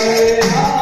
Amém.